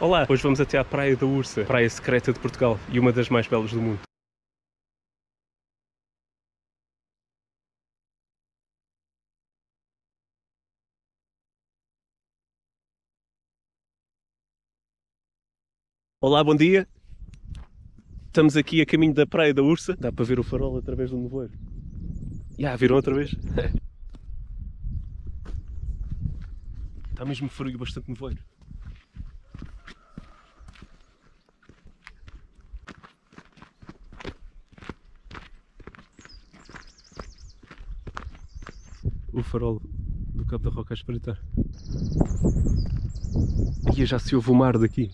Olá, hoje vamos até à Praia da Ursa, praia secreta de Portugal e uma das mais belas do mundo. Olá, bom dia. Estamos aqui a caminho da Praia da Ursa. Dá para ver o farol através do nevoeiro. Já, viram outra vez? Está mesmo frio bastante nevoeiro. O farol do Cabo da Roca a espreitar. E já se ouve o mar daqui.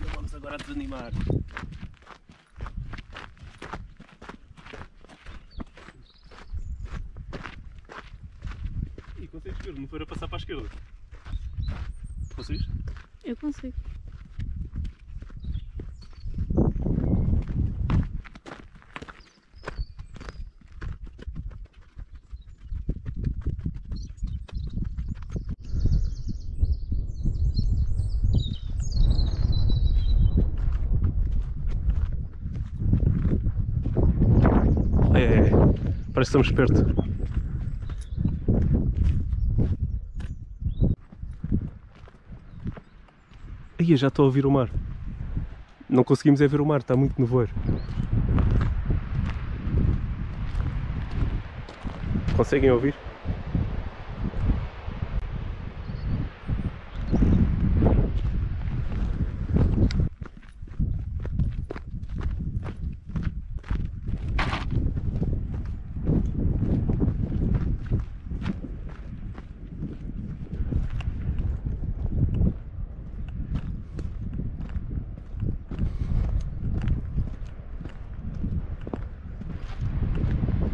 Não vamos agora desanimar. E consegues ver, não foi a passar para a esquerda. Consegues? Eu consigo. É, é, é. Parece que estamos perto. Aí já estou a ouvir o mar. Não conseguimos é ver o mar, está muito nevoeiro. Conseguem ouvir?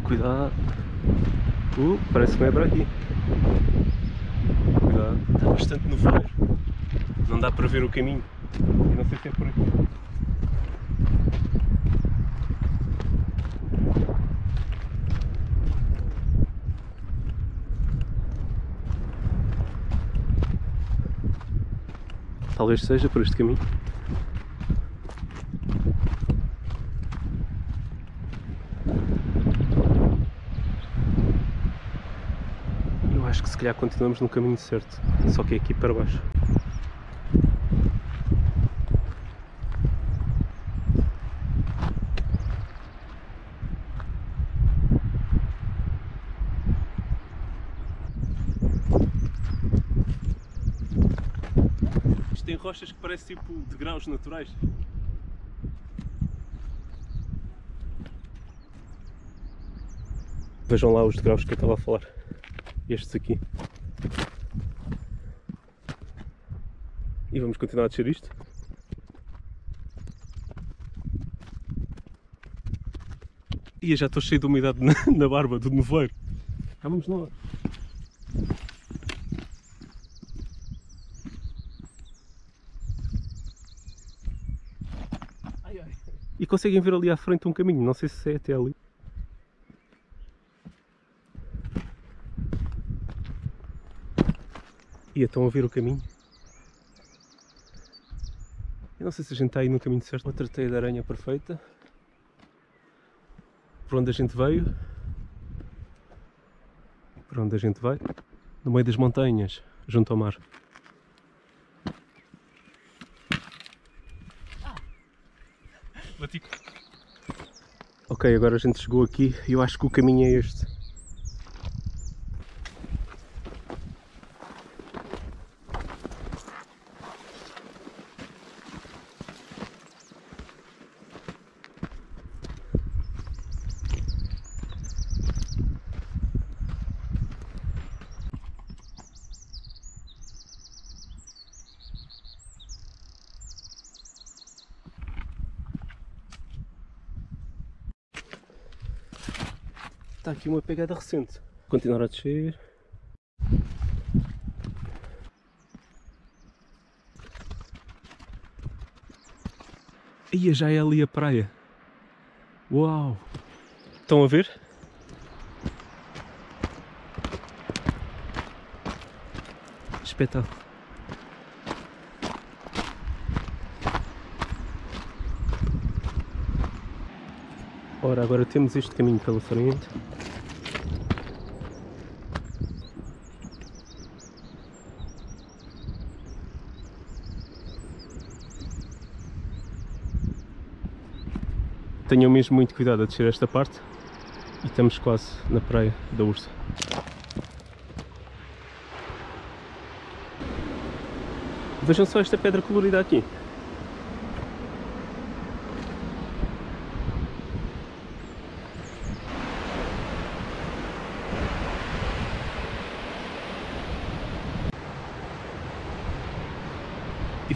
Cuidado. Uh, parece que não é para aqui. Cuidado. Está bastante nevoeiro. Não dá para ver o caminho. E não sei se é por aqui. Talvez seja por este caminho. Acho que se calhar continuamos no caminho certo, só que é aqui para baixo. Isto tem rochas que parecem tipo degraus naturais. Vejam lá os degraus que eu estava a falar. Estes aqui. E vamos continuar a descer isto. Eu já estou cheio de umidade na, na barba do nevoeiro. Vamos lá. E conseguem ver ali à frente um caminho, não sei se é até ali. E estão a ver o caminho. Eu não sei se a gente está aí no caminho certo. Outra teia de aranha perfeita. Por onde a gente veio. Por onde a gente vai. No meio das montanhas, junto ao mar. Ok, agora a gente chegou aqui e eu acho que o caminho é este. Está aqui uma pegada recente. Continuar a descer. Ia já é ali a praia. Uau! Estão a ver? Espetáculo. Ora, agora temos este caminho pela frente. Tenham mesmo muito cuidado a descer esta parte e estamos quase na praia da Ursa. Vejam só esta pedra colorida aqui.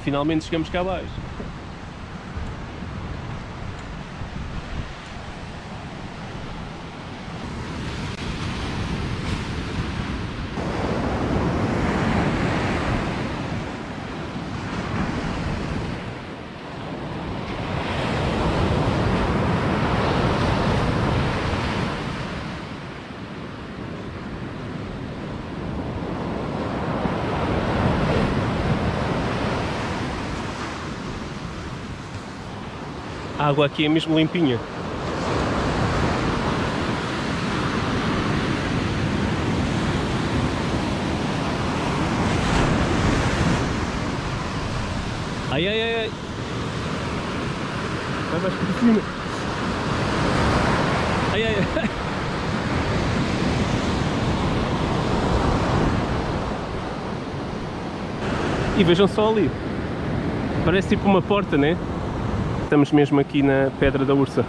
Finalmente chegamos cá abaixo. A água aqui é mesmo limpinha. Ai ai ai ai. Vai mais para cima. Ai ai ai. E vejam só ali. Parece tipo uma porta, né? Estamos mesmo aqui na Pedra da Ursa.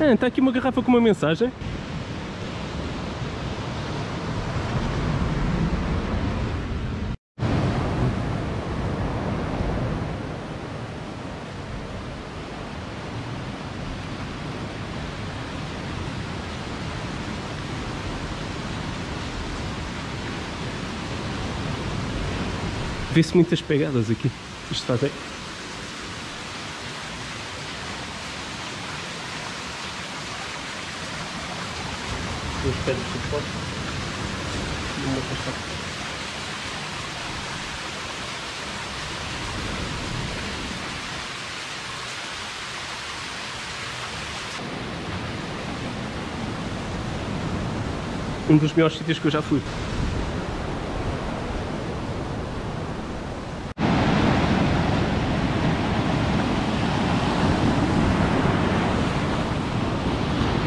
Ah, está aqui uma garrafa com uma mensagem. Vê-se muitas pegadas aqui. Isto faz é. Duas pedras de suporte. E uma passada. Um dos melhores sítios que eu já fui.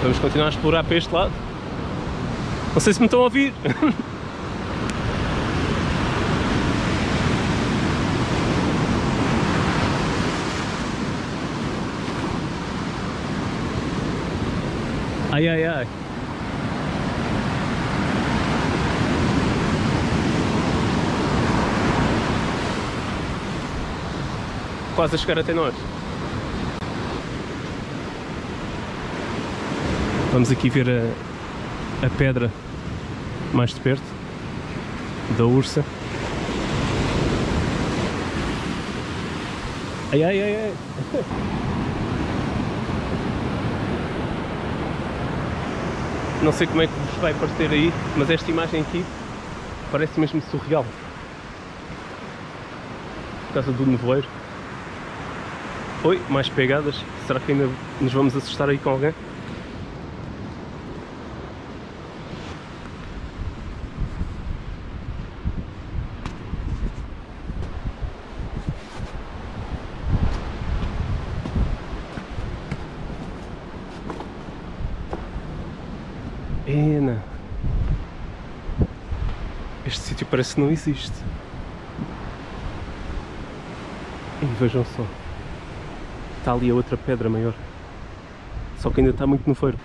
Vamos continuar a explorar para este lado. Não sei se me estão a ouvir. Ai ai ai. Quase a chegar até nós. Vamos aqui ver a, a pedra mais de perto da ursa. Ai ai ai ai! Não sei como é que vos vai parecer aí, mas esta imagem aqui parece mesmo surreal. Por causa do nevoeiro. Oi, mais pegadas. Será que ainda nos vamos assustar aí com alguém? Parece que não existe. E vejam só. Está ali a outra pedra maior. Só que ainda está muito no feiro.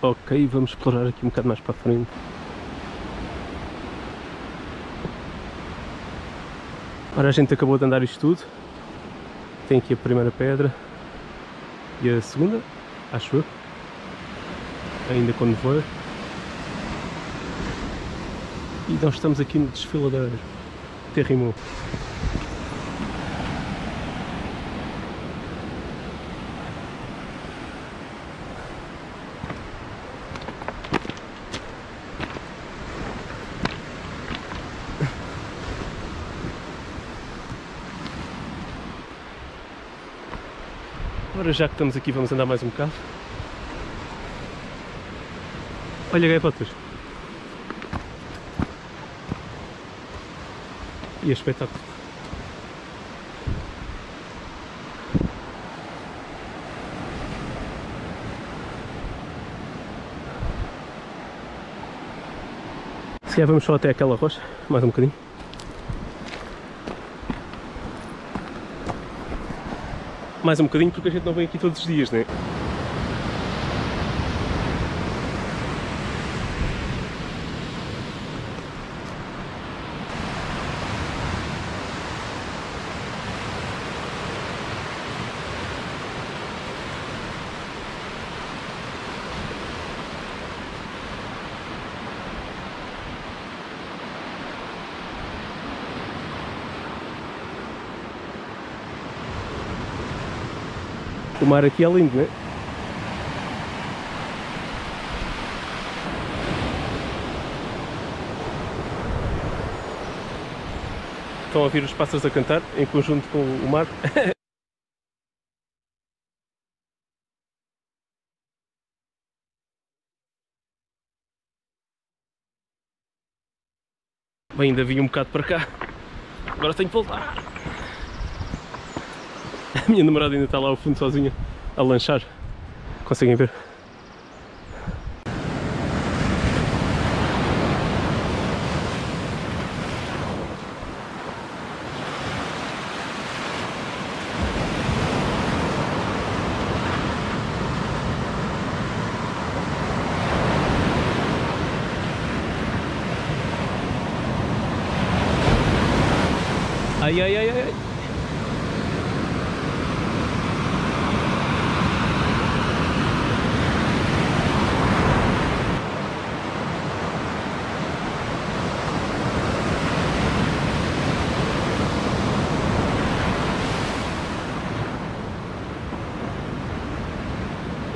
Ok, vamos explorar aqui um bocado mais para a frente. Ora, a gente acabou de andar isto tudo. Tem aqui a primeira pedra e a segunda, acho eu. Ainda com nevoeiro. E nós estamos aqui no desfiladeiro. Terrimou. Agora já que estamos aqui vamos andar mais um bocado. Olha gaivotas. E é espetáculo. Se calhar vamos só até aquela rocha, mais um bocadinho. Mais um bocadinho porque a gente não vem aqui todos os dias, né? O mar aqui é lindo, né? Estão a ouvir os pássaros a cantar em conjunto com o mar. Bem, ainda vim um bocado para cá. Agora tenho que voltar. A minha namorada ainda está lá ao fundo sozinha a lanchar. Conseguem ver? Ai, ai, ai, ai.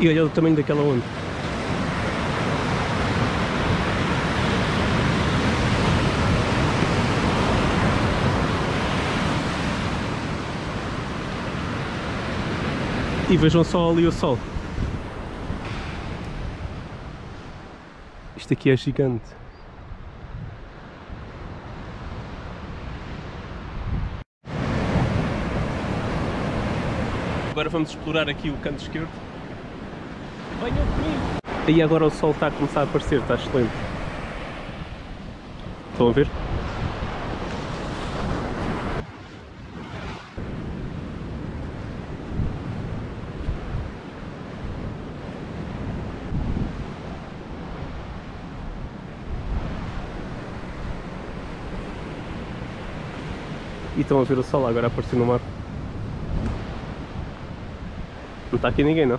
E olha o tamanho daquela onda. E vejam só ali o sol. Isto aqui é gigante. Agora vamos explorar aqui o canto esquerdo. Venham comigo! E agora o sol está a começar a aparecer, está excelente. Estão a ver? E estão a ver o sol agora aparecer no mar. Não está aqui ninguém, não?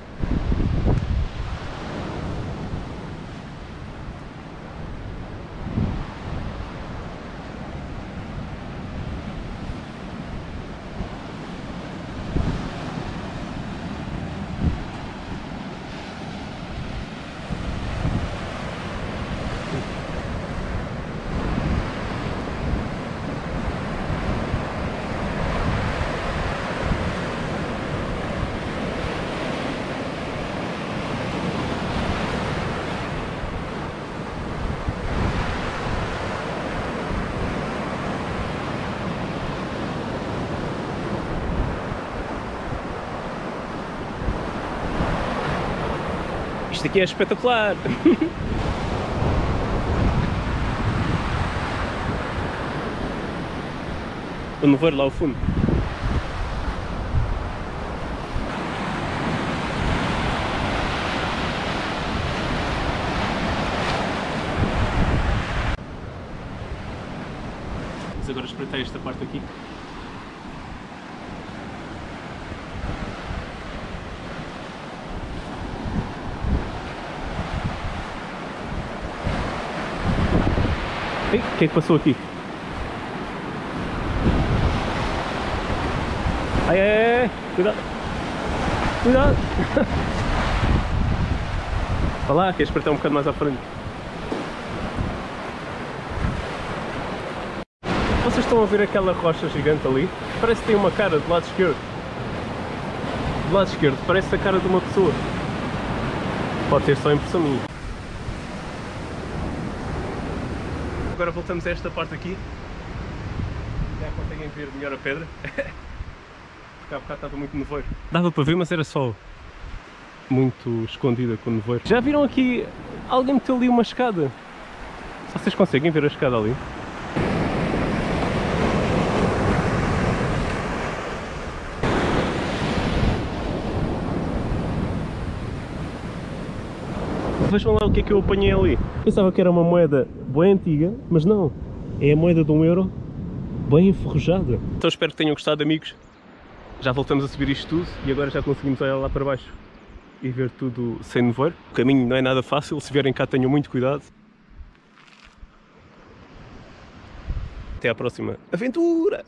Isto aqui é espetacular! o nevoeiro lá ao fundo. Mas agora espreitei esta parte aqui. Ei, o que que passou aqui? Ai, ai, ai, cuidado! Cuidado! Olha lá, queres espreitar um bocado mais à frente? Vocês estão a ver aquela rocha gigante ali? Parece que tem uma cara do lado esquerdo. Do lado esquerdo parece a cara de uma pessoa. Pode ter só impressão minha. Voltamos a esta parte aqui. Já conseguem ver melhor a pedra. Porque há bocado estava muito nevoeiro. Dava para ver, mas era só muito escondida com o nevoeiro. Já viram aqui? Alguém meteu ali uma escada. Vocês conseguem ver a escada ali? Vejam lá o que é que eu apanhei ali. Pensava que era uma moeda bem antiga, mas não. É a moeda de um euro bem enferrujada. Então espero que tenham gostado, amigos. Já voltamos a subir isto tudo e agora já conseguimos olhar lá para baixo e ver tudo sem nevoeiro. O caminho não é nada fácil, se vierem cá tenham muito cuidado. Até à próxima aventura!